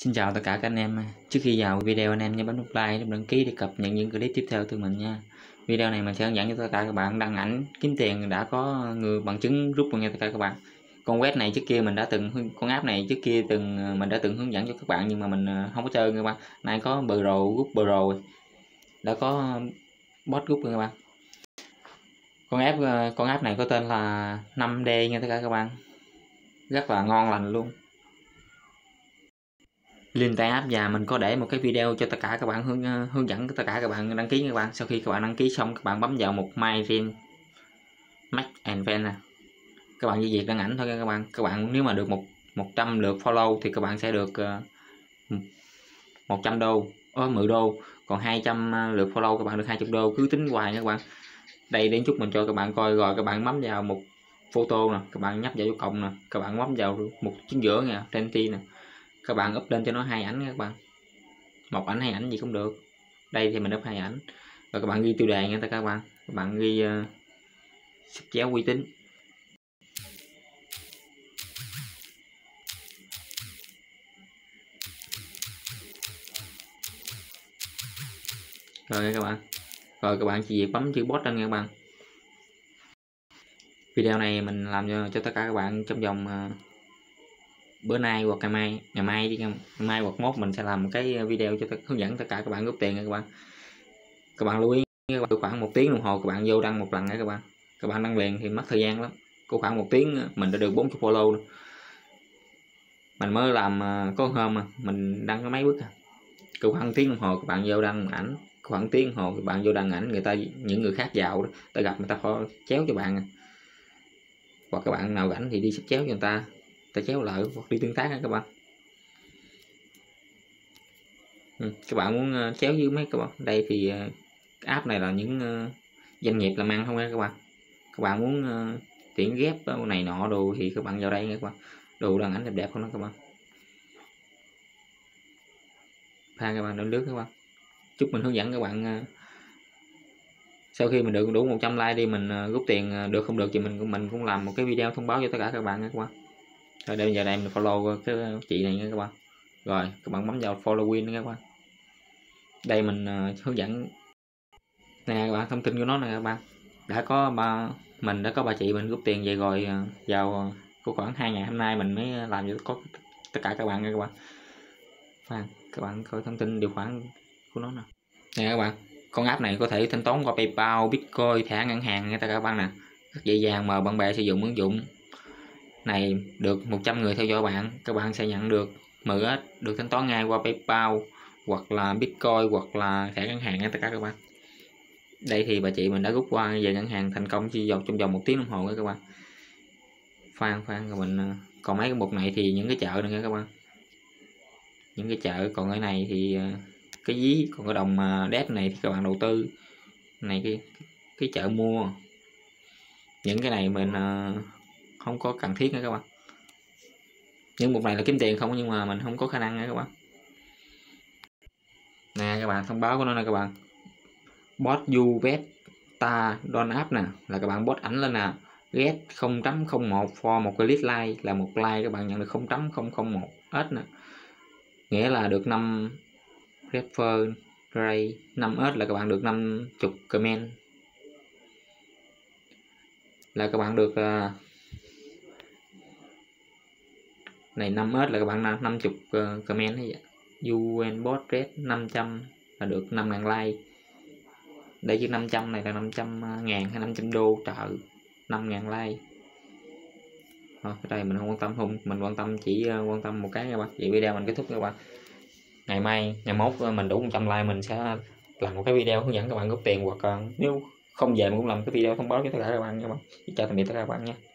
Xin chào tất cả các anh em. Trước khi vào video anh em nhớ bấm nút like, đăng ký để cập nhật những clip tiếp theo từ mình nha. Video này mình sẽ hướng dẫn cho tất cả các bạn đăng ảnh kiếm tiền đã có người bằng chứng rút luôn nha tất cả các bạn. Con web này trước kia mình đã từng, con app này trước kia từng mình đã từng hướng dẫn cho các bạn nhưng mà mình ờ, không có chơi các bạn. Nay có bờ Pro, rút Pro rồi. Đã có bot rút các bạn. Con app ờ, con app này có tên là 5D nha tất cả các bạn. Rất là ngon lành luôn link tay app và mình có để một cái video cho tất cả các bạn hướng hướng dẫn tất cả các bạn đăng ký các bạn sau khi các bạn đăng ký xong các bạn bấm vào một my riêng Mac and fan nè các bạn di việc đăng ảnh thôi các bạn các bạn nếu mà được một 100 lượt follow thì các bạn sẽ được uh, 100 đô ở 10 đô còn 200 lượt follow các bạn được 200 đô cứ tính hoài nha các bạn đây đến chút mình cho các bạn coi rồi các bạn bấm vào một photo nè các bạn nhấp vào dấu cộng nè các bạn bấm vào một chính giữa nè Twenty nè các bạn up lên cho nó hai ảnh các bạn. Một ảnh hai ảnh gì cũng được. Đây thì mình up hai ảnh. Rồi các bạn ghi tiêu đề nha các bạn. Các bạn ghi ờ, uh, sắp chéo uy tín. Rồi các bạn. Rồi các bạn chỉ việc bấm chữ bot lên nha các bạn. Video này mình làm cho, cho tất cả các bạn trong vòng uh, bữa nay hoặc ngày mai ngày mai đi ngày mai hoặc mốt mình sẽ làm một cái ờ, video cho hướng dẫn tất cả các bạn rút tiền nha các bạn các bạn lưu ý các bạn khoảng một tiếng đồng hồ các bạn vô đăng một lần nha các bạn các bạn đăng liền thì mất thời gian lắm có khoảng một tiếng ờ, mình đã được 40 follow rồi. mình mới làm ờ, có hôm mà mình đăng có mấy bước à. cứ khoảng tiếng đồng hồ các bạn vô đăng ảnh khoảng tiếng đồng hồ các bạn vô đăng ảnh người ta những người khác giàu, đó ta gặp người ta khó chéo cho bạn à. hoặc các bạn nào rảnh thì đi sắp chéo cho người ta ta chéo lại hoặc đi tương tác nha các bạn. Ừ, các bạn muốn ờ, chéo dưới mấy các bạn? Đây thì ờ, app này là những ờ, doanh nghiệp làm ăn không nha các bạn? Các bạn muốn tiện ghép này nọ đồ thì các bạn vào đây nha các bạn. Đồ đàn ảnh đẹp đẹp không đó các bạn. Pha các bạn đỡ nước các bạn. Chúc mình hướng dẫn các bạn sau khi mình được đủ 100 like đi mình rút tiền được không được thì mình mình cũng làm một cái video thông báo cho tất cả các bạn nha các bạn rồi đây giờ này mình follow cái chị này nha các bạn. Rồi các bạn bấm vào follow win nha các bạn. Đây mình uh, hướng dẫn. Nè các bạn thông tin của nó nè các bạn. Đã có ba mình đã có bà chị mình rút tiền về rồi uh, vào ờ, có khoảng hai ngày hôm nay mình mới làm cho có tất cả các bạn nha các bạn. Và các bạn coi thông tin điều khoản của nó nè. Nè các bạn con app này có thể thanh toán qua PayPal, Bitcoin, thẻ ngân hàng nha các bạn nè. Rất dễ dàng mà bạn bè sử dụng ứng dụng này được 100 người theo dõi bạn, các bạn sẽ nhận được MX được thanh toán ngay qua PayPal, hoặc là Bitcoin, hoặc là thẻ ngân hàng, tất cả các bạn. Đây thì bà chị mình đã rút qua về ngân hàng thành công chỉ dọc trong vòng một tiếng đồng hồ các bạn. Khoan khoan, rồi mình ờ, còn mấy cái mục này thì những cái chợ nữa các bạn. Những cái chợ, còn cái này thì ờ, cái dí còn cái đồng ờ, đét này thì các bạn đầu tư. Này, cái cái chợ mua. Những cái này mình không có cần thiết nữa các bạn. Những mục này là kiếm tiền không nhưng mà mình không có khả năng nữa các bạn. Nè các bạn thông báo của nó nè các bạn. Bot you ta don app nè. Là các bạn bot ảnh lên nè. Get 0.01 for một click like là một like các bạn nhận được 0.001 s nè. Nghĩa là được 5 refer ray 5 s là các bạn được 50 comment. Là các bạn được uh, này 5S là các bạn 50 uh, ờ, comment hay vậy UN bot rate 500 là được 5.000 like. Đây chứ 500 này là 500 ờ, ngàn hay 500 đô trợ 5.000 like. Thôi, cái đây mình không quan tâm không mình quan tâm chỉ uh, quan tâm một cái các bạn. Vậy video mình kết thúc các bạn. Ngày mai ngày mốt mình đủ 100 like mình sẽ làm một cái video hướng dẫn các bạn góp tiền hoặc uh, nếu không về mình cũng làm cái video thông báo cho tất cả các bạn nha các bạn. Chào tạm biệt tất cả các bạn nha.